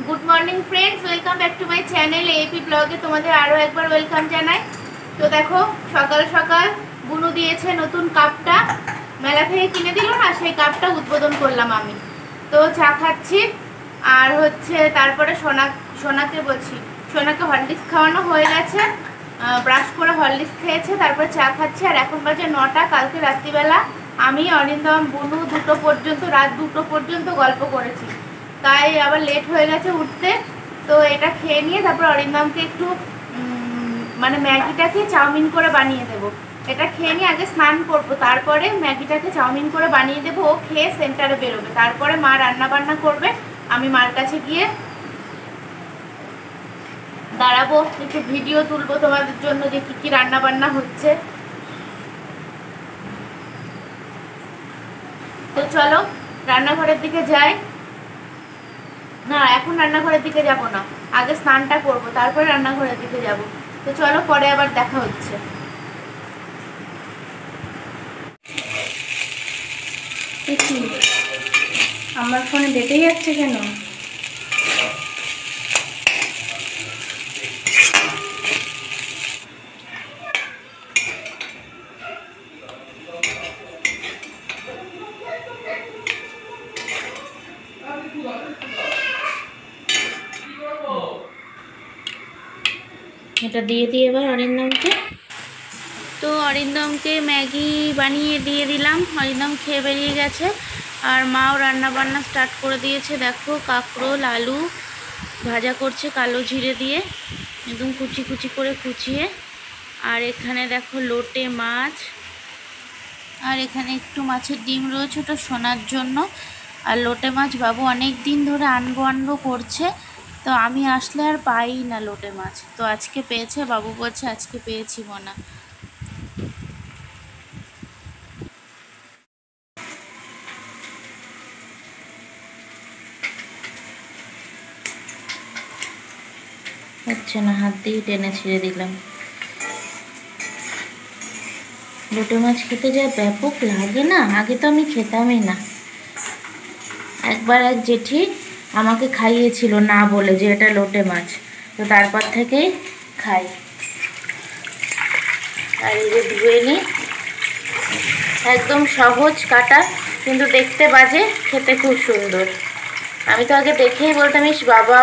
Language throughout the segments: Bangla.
Good morning friends welcome back to my channel AP ব্লগে তোমাদের আরও একবার ওয়েলকাম জানাই। তো দেখো, সকাল সকাল বুনু দিয়েছে নতুন কাপটা। মেলা থেকে কিনে দিল না, সেই কাপটা উদ্বোধন করলাম আমি। তো চা খাচ্ছি, আর হচ্ছে তারপরে সোনা, সোনাকে বলছি, সোনাকে হরলিক্স খাওয়ানো হয়ে গেছে। ব্রাশ করে হরলিক্স খেয়েছে, তারপরে চা খাচ্ছি। আর এখন বাজে নটা, কালকে রাত্রিবেলা আমি অরিন্দম বুনু দুটো পর্যন্ত, রাত দুটো পর্যন্ত গল্প করেছি। তাই আবার লেট হয়ে গেছে উঠতে। তো এটা খেয়ে নিয়ে তারপর অরিন্দমকে একটু মানে ম্যাগিটাকে চাউমিন করে বানিয়ে দেবো। এটা খেয়ে নিয়ে আগে স্নান করব, তারপরে ম্যাগিটাকে চাউমিন করে বানিয়ে দেবো। ও খেয়ে সেন্টারে বেরোবে। তারপরে মা রান্না বান্না করবে। আমি মার কাছে গিয়ে দাঁড়াবো, একটু ভিডিও তুলবো তোমাদের জন্য যে কী কী রান্না বান্না হচ্ছে। তো চলো, রান্নাঘরের দিকে যাই। না, এখন রান্নাঘরের দিকে যাব না। আগে স্নানটা করব, তারপরে রান্নাঘরের দিকে যাব। তো চলো পরে আবার দেখা হচ্ছে। আমার ফোনে ডেটে যাচ্ছে কেন? এটা দিয়ে দিই এবার অরিন্দমকে। তো অরিন্দমকে ম্যাগি বানিয়ে দিয়ে দিলাম। অরিন্দম খেয়ে বেরিয়ে গেছে। আর মাও রান্না বান্না স্টার্ট করে দিয়েছে। দেখো কাঁকরোল, আলু ভাজা করছে কালো জিরে দিয়ে। একদম কুচি কুচি করে কুচিয়ে। আর এখানে দেখো লোটে মাছ। আর এখানে একটু মাছের ডিম রয়েছে ওটা শোনার জন্য। আর লোটে মাছ বাবু অনেক দিন ধরে আনব আনব করছে। তো আমি আসলে আর পাই না লোটে মাছ। তো আজকে পেয়েছে, বাবু বলছে আজকে পেয়েছি মনা। হচ্ছে না, হাত দিয়ে টেনে ছেড়ে দিলাম। লোটে মাছ খেতে যা ব্যাপক লাগে না, আগে তো আমি খেতামই না। একবার এক জেঠি আমাকে খাইয়েছিল না বলে যে এটা লোটে মাছ। তো তারপর থেকেই খাই। আর এই যে ধুয়ে নিই। একদম সহজ কাটা, কিন্তু দেখতে বাজে, খেতে খুব সুন্দর। আমি তো আগে দেখেই বলতাম, ইস বাবা,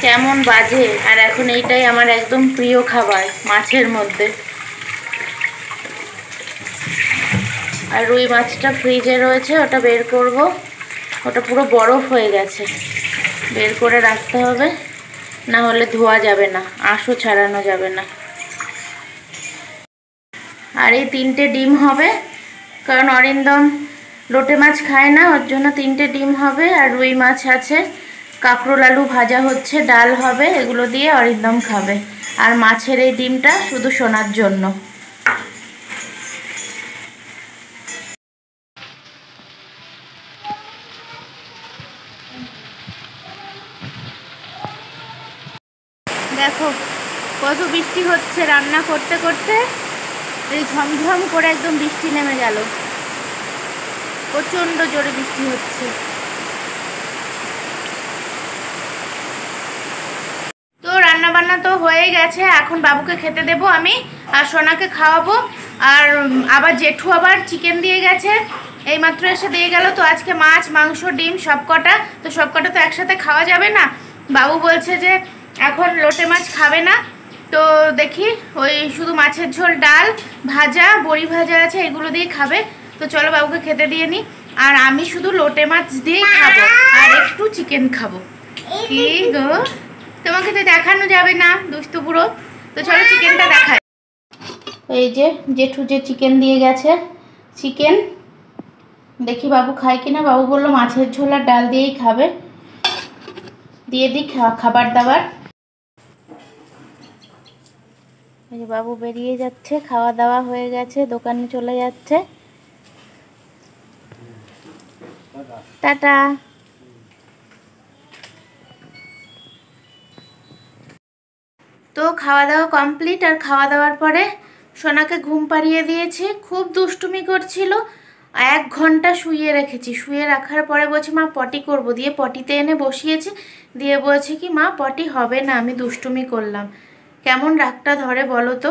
কেমন বাজে। আর এখন এইটাই আমার একদম প্রিয় খাবার, মাছের মধ্যে। আর রুই মাছটা ফ্রিজে রয়েছে, ওটা বের করব। ওটা পুরো বরফ হয়ে গেছে। বের করে রাখতে হবে, না হলে ধোয়া যাবে না, আঁশও ছাড়ানো যাবে না। আর এই তিনটে ডিম হবে, কারণ অরিন্দম লোটে মাছ খায় না, ওর জন্য তিনটে ডিম হবে আর রুই মাছ আছে। কাঁকরোল, আলু ভাজা হচ্ছে, ডাল হবে, এগুলো দিয়ে অরিন্দম খাবে। আর মাছের এই ডিমটা শুধু সোনার জন্য। হচ্ছে রান্না করতে করতে এই ঝমঝম করে একদম বৃষ্টি নেমে গেল। প্রচণ্ড জোরে বৃষ্টি হচ্ছে। তো রান্না বান্না তো হয়ে গেছে, এখন বাবুকে খেতে দেবো আমি, আর সোনাকে খাওয়াবো, আর আবার জেঠু আবার চিকেন দিয়ে গেছে, এইমাত্র এসে দিয়ে গেল। তো আজকে মাছ, মাংস, ডিম সব কটা তো সব কটা তো একসাথে খাওয়া যাবে না। বাবু বলছে যে এখন লোটে মাছ খাবে না তো দেখি, ওই শুধু মাছের ঝোল, ডাল ভাজা, বড়ি ভাজা আছে, এগুলো দিয়ে খাবে। তো চলো বাবুকে খেতে দিয়ে নিই আর আমি শুধু লোটে মাছ দিয়েই খাব, আর একটু চিকেন খাব। কি গো? তোমাকে তো দেখানো যাবে না, দুষ্টু বুড়ো। তো চলো চিকেনটা দেখায় এই যে, জেঠু যে চিকেন দিয়ে গেছে চিকেন দেখি বাবু খায় কিনা। বাবু বলল মাছের ঝোল আর ডাল দিয়েই খাবে। দিয়ে দিই খাবার দাবার। এই যে বাবু বেরিয়ে যাচ্ছে, খাওয়া দাওয়া হয়ে গেছে, দোকানে চলে যাচ্ছে। টাটা। তো খাওয়া দাওয়া কমপ্লিট, আর খাওয়া দাওয়ার পরে সোনাকে ঘুম পাড়িয়ে দিয়েছি, খুব দুষ্টুমি করছিল। এক ঘণ্টা শুইয়ে রেখেছি, শুয়ে রাখার পরে বলছি, মা, পটি করব। দিয়ে পটিতে এনে বসিয়েছি, দিয়ে বলছে কি, মা, পটি হবে না। আমি দুষ্টুমি করলাম। কেমন রাগটা ধরে বলো তো?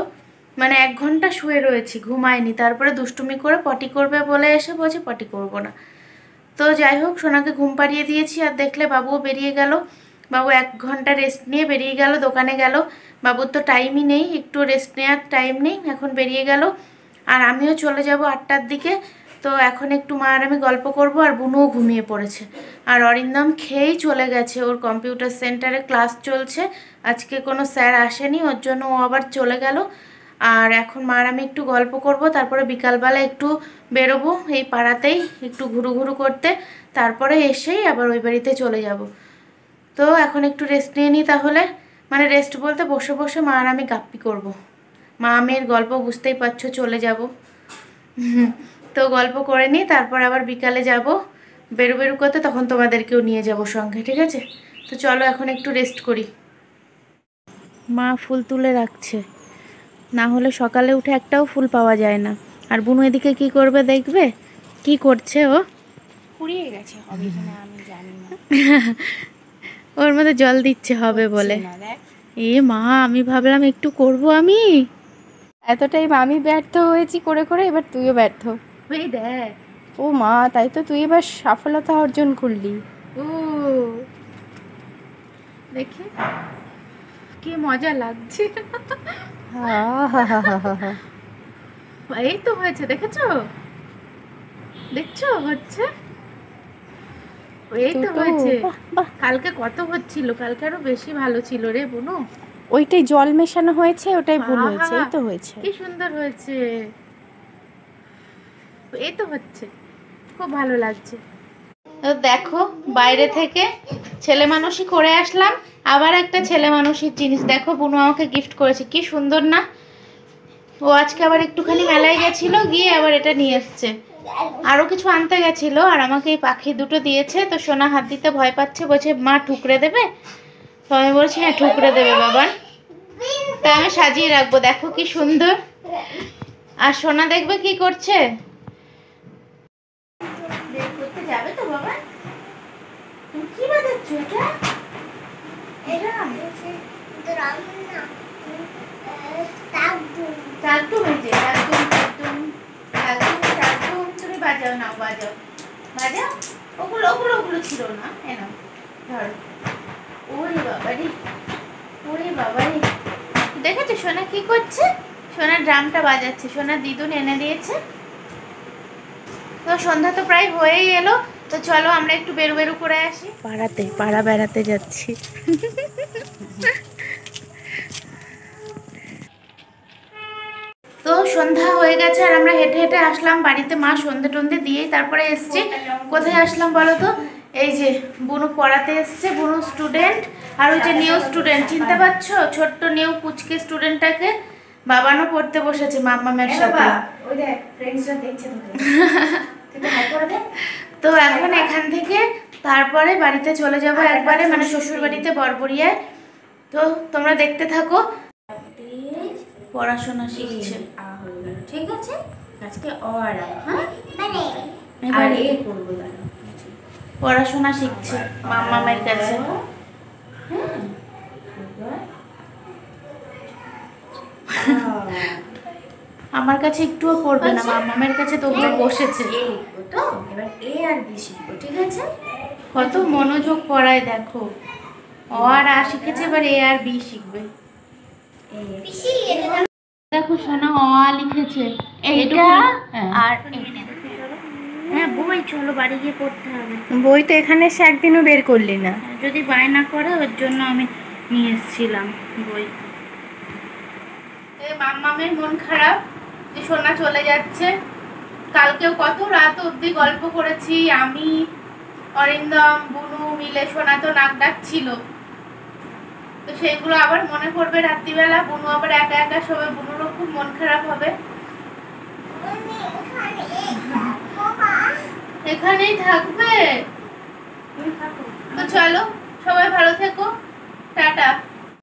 মানে এক ঘণ্টা শুয়ে রয়েছি ঘুমায়নি তারপরে দুষ্টুমি করে পটি করবে বলে এসে বলছে পটি করব না। তো যাই হোক, সোনাকে ঘুম পাড়িয়ে দিয়েছি আর দেখলে বাবুও বেরিয়ে গেল। বাবু এক ঘণ্টা রেস্ট নিয়ে বেরিয়ে গেল, দোকানে গেল। বাবুর তো টাইমই নেই, একটু রেস্ট নেওয়ার টাইম নেই, এখন বেরিয়ে গেল। আর আমিও চলে যাব আটটার দিকে। তো এখন একটু মা আর আমি গল্প করব আর বুনুও ঘুমিয়ে পড়েছে। আর অরিন্দম খেয়েই চলে গেছে। ওর কম্পিউটার সেন্টারে ক্লাস চলছে। আজকে কোনো স্যার আসেনি, ওর জন্য ও আবার চলে গেল। আর এখন মার আমি একটু গল্প করব, তারপরে বিকালবেলা একটু বেরোবো এই পাড়াতেই একটু ঘুরু ঘুরু করতে। তারপরে এসেই আবার ওই বাড়িতে চলে যাব। তো এখন একটু রেস্ট নিয়ে নিই তাহলে। মানে রেস্ট বলতে বসে বসে মা আর আমি গাপ্পি করব। মা মেয়ের গল্প বুঝতেই পারছ, চলে যাব। তো গল্প করে নিই তারপর আবার বিকালে যাব বেরু বেরু করতে তখন তোমাদেরকেও নিয়ে যাব সঙ্গে ঠিক আছে? তো চলো এখন একটু রেস্ট করি। মা ফুল তুলে রাখছে। না হলে সকালে উঠে একটাও ফুল পাওয়া যায় না। আর বুনু এদিকে কি করবে দেখবে? কি করছে ও? ফুরিয়ে গেছে। হবে কিনা আমি জানি না। ওর মধ্যে জল দিচ্ছে হবে বলে। এ মা আমি ভাবলাম একটু করব আমি। এতটাই আমি ব্যর্থ হয়েছি করে করে এবার তুইও ব্যর্থ। ওই দেখ। ও মা তাই তো তুই এবার সফলতা অর্জন করলি। ও। দেখি কি মজা লাগছে। এই তো হয়েছে দেখেছ? দেখছ হচ্ছে? এই তো হয়েছে। কালকে কত হচ্ছিল? কালকে আরও বেশি ভালো ছিল রে বুনু। ওইটাই জল মেশানো হয়েছে ওটাই ভুল হয়েছে এই তো হয়েছে। কি সুন্দর হয়েছে। এই তো হচ্ছে। খুব ভালো লাগছে। দেখো, বাইরে থেকে ছেলে মানুষই করে আসলাম। আবার একটা ছেলে মানুষের জিনিস। দেখো, বুনু আমাকে গিফট করেছে। কি সুন্দর না? ও আজকে আবার একটুখানি মেলায় গেছিল, গিয়ে আবার এটা নিয়ে এসছে। আরও কিছু আনতে গেছিল, আর আমাকে এই পাখি দুটো দিয়েছে। তো সোনা হাত দিতে ভয় পাচ্ছে, বলছে, মা, ঠুকরে দেবে? তো আমি বলছি হ্যাঁ ঠুকরে দেবে বাবা। তা আমি সাজিয়ে রাখব। দেখো কি সুন্দর। আর সোনা দেখবে কি করছে বের করতে যাবে তো বাবা তুমি ওরে দেখেছ, সোনা কি করছে? সোনা ড্রামটা বাজাচ্ছে, সোনা দিদুন এনে দিয়েছে। তো সন্ধ্যা তো প্রায় হয়েই এলো। তো চলো আমরা একটু বেরু বেরু করে আসি। পাড়াতে পাড়া বেড়াতে যাচ্ছি। তো সন্ধ্যা হয়ে গেছে আর আমরা হেঁটে হেঁটে আসলাম। বাড়িতে মা সন্ধে টন্ধে দিয়েই তারপরে এসছি। কোথায় আসলাম বলো তো? এই যে বুনু পড়াতে এসছে বুনু স্টুডেন্ট আর ওই যে নিউ স্টুডেন্ট চিনতে পারছ? ছোট্ট নিউ পুচকে স্টুডেন্টটাকে বাবানও পড়তে বসেছে মাম্মামের সাথে। তো এখন এখান থেকে তারপরে বাড়িতে চলে যাব একবারে মানে শ্বশুর বাড়িতে বরবরিয়ায়। তো তোমরা দেখতে থাকো। পড়াশোনা শিখছে। হয়ে ঠিক আছে? আজকে অ আর আ, হ্যাঁ? মানে আর এ করব দাঁড়াও পড়াশোনা শিখছে মাম্মামের কাছে হ্যাঁ এবার আমার কাছে একটুও পড়বে না মাম্মামের কাছে তবুও বসেছে। তো। এবার এ আর বি শিখব ঠিক আছে? কত মনোযোগ পড়ায় দেখো। অ আর আ শিখেছে এবার এ আর বি শিখবে। দেখো সোনা অ আ লিখেছে। এইটা হ্যাঁ। আর হ্যাঁ বই চলো বাড়ি গিয়ে পড়তে হবে। বই তো এখানে এসে একদিনও বের করলি না। যদি বায়না করে ওর জন্য আমি নিয়ে এসেছিলাম বই। মাম্মামের মন খারাপ? যে সোনা চলে যাচ্ছে। কালকেও কত রাত অবধি গল্প করেছি। আমি অরিন্দম বুনু মিলে সোনা তো নাক ডাকছিল। তো সেইগুলো আবার মনে পড়বে রাত্রিবেলা। বুনু আবার একা একা শোবে। বুনুরও খুব মন খারাপ হবে। এখানেই থাকবে? তো চলো সবাই ভালো থেকো। টাটা।